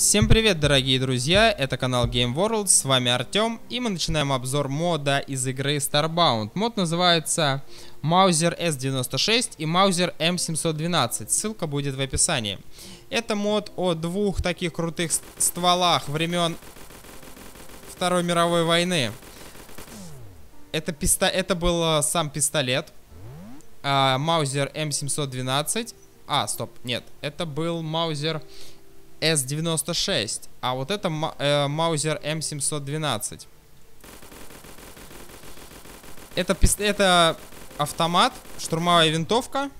Всем привет, дорогие друзья, это канал Game World, с вами Артем, и мы начинаем обзор мода из игры Starbound. Мод называется Mauser S96 и Mauser M712, ссылка будет в описании. Это мод о двух таких крутых стволах времен Второй мировой войны. Это, писто... это был э, сам пистолет, Mauser M712, а, стоп, нет, это был Mauser S96, а вот это э, Маузер M712. Это, это автомат, штурмовая винтовка,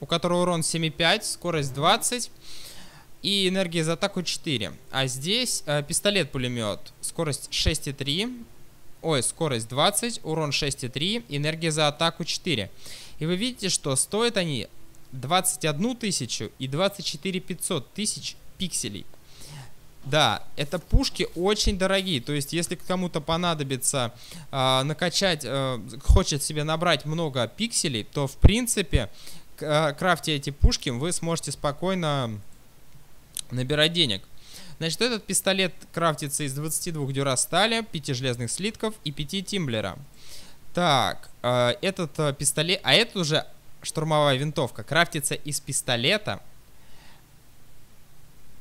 у которого урон 7,5, скорость 20 и энергия за атаку 4. А здесь э, пистолет-пулемет, скорость 6,3, ой, скорость 20, урон 6,3, энергия за атаку 4. И вы видите, что стоят они 21 тысячу и 24 500 тысяч пикселей. Да, это пушки очень дорогие. То есть, если кому-то понадобится э, накачать, э, хочет себе набрать много пикселей, то в принципе, э, крафте эти пушки, вы сможете спокойно набирать денег. Значит, этот пистолет крафтится из 22 дюрастали, 5 железных слитков и 5 тимблера. Так, э, этот э, пистолет, а это уже штурмовая винтовка, крафтится из пистолета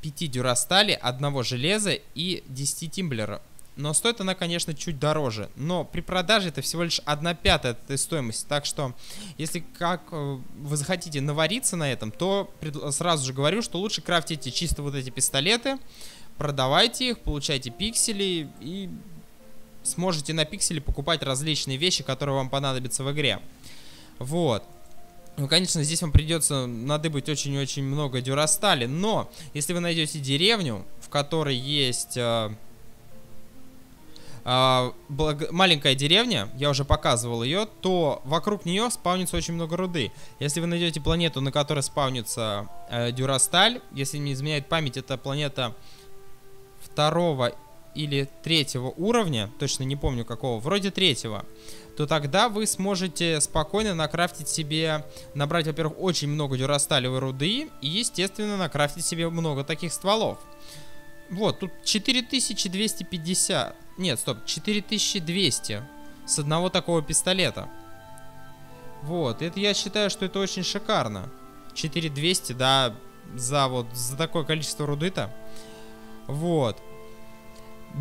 5 дюрастали, одного железа и 10 тимблера. Но стоит она, конечно, чуть дороже. Но при продаже это всего лишь 1 пятая этой стоимости. Так что, если как э, вы захотите навариться на этом, то сразу же говорю, что лучше крафтите чисто вот эти пистолеты, продавайте их, получайте пиксели и сможете на пикселе покупать различные вещи, которые вам понадобятся в игре. Вот. Ну, конечно, здесь вам придется надыбать очень-очень много дюрастали, но если вы найдете деревню, в которой есть э, э, благ... маленькая деревня, я уже показывал ее, то вокруг нее спаунится очень много руды. Если вы найдете планету, на которой спаунится э, дюрасталь, если не изменяет память, это планета второго или третьего уровня, точно не помню какого, вроде третьего, то тогда вы сможете спокойно накрафтить себе, набрать, во-первых, очень много дюрасталевой руды и, естественно, накрафтить себе много таких стволов. Вот, тут 4250, нет, стоп, 4200 с одного такого пистолета. Вот, это я считаю, что это очень шикарно. 4200, да, за вот, за такое количество руды-то. Вот.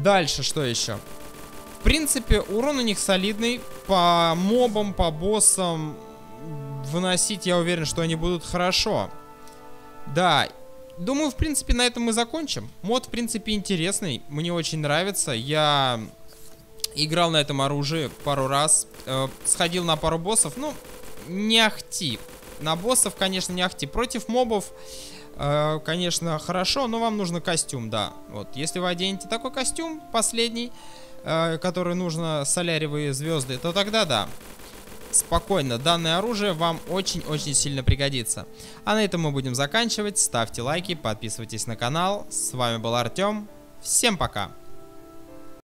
Дальше что еще? В принципе, урон у них солидный. По мобам, по боссам выносить, я уверен, что они будут хорошо. Да, думаю, в принципе, на этом мы закончим. Мод, в принципе, интересный. Мне очень нравится. Я играл на этом оружии пару раз. Э, сходил на пару боссов. Ну, не ахти. На боссов, конечно, не ахти. Против мобов конечно, хорошо, но вам нужно костюм, да. Вот, если вы оденете такой костюм, последний, э, который нужно соляревые звезды, то тогда да. Спокойно, данное оружие вам очень-очень сильно пригодится. А на этом мы будем заканчивать. Ставьте лайки, подписывайтесь на канал. С вами был Артем. Всем пока!